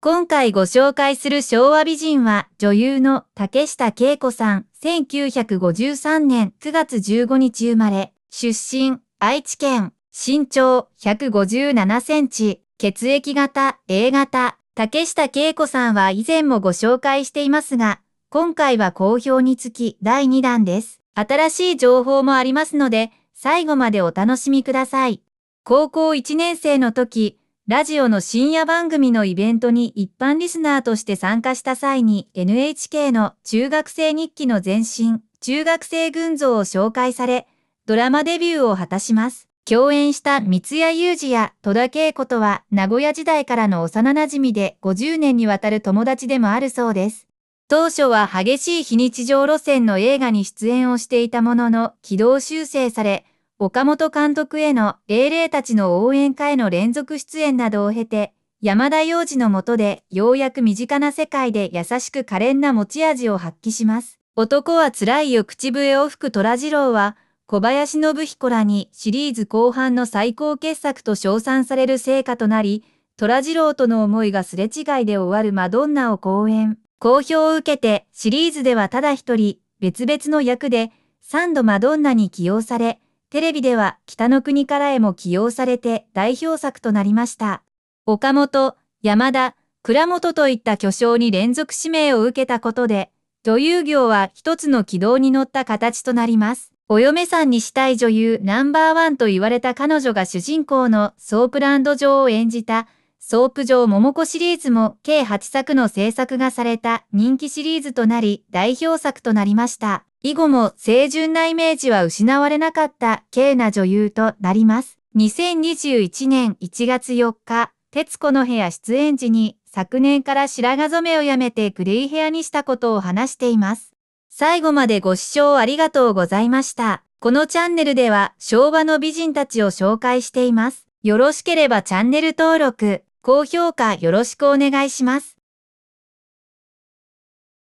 今回ご紹介する昭和美人は女優の竹下恵子さん、1953年9月15日生まれ、出身、愛知県、身長157センチ、血液型 A 型、竹下恵子さんは以前もご紹介していますが、今回は好評につき第2弾です。新しい情報もありますので、最後までお楽しみください。高校1年生の時、ラジオの深夜番組のイベントに一般リスナーとして参加した際に NHK の中学生日記の前身、中学生群像を紹介され、ドラマデビューを果たします。共演した三谷裕二や戸田恵子とは名古屋時代からの幼馴染で50年にわたる友達でもあるそうです。当初は激しい非日常路線の映画に出演をしていたものの軌道修正され、岡本監督への英霊たちの応援歌への連続出演などを経て、山田洋次の下でようやく身近な世界で優しく可憐な持ち味を発揮します。男は辛いよ口笛を吹く虎次郎は、小林信彦らにシリーズ後半の最高傑作と称賛される成果となり、虎次郎との思いがすれ違いで終わるマドンナを講演。好評を受けてシリーズではただ一人別々の役で3度マドンナに起用され、テレビでは北の国からへも起用されて代表作となりました。岡本、山田、倉本といった巨匠に連続指名を受けたことで、女優業は一つの軌道に乗った形となります。お嫁さんにしたい女優ナンバーワンと言われた彼女が主人公のソープランド女を演じたソープ嬢桃子シリーズも計8作の制作がされた人気シリーズとなり代表作となりました。以後も清純なイメージは失われなかった稀な女優となります。2021年1月4日、徹子の部屋出演時に昨年から白髪染めをやめてグレイヘアにしたことを話しています。最後までご視聴ありがとうございました。このチャンネルでは昭和の美人たちを紹介しています。よろしければチャンネル登録、高評価よろしくお願いします。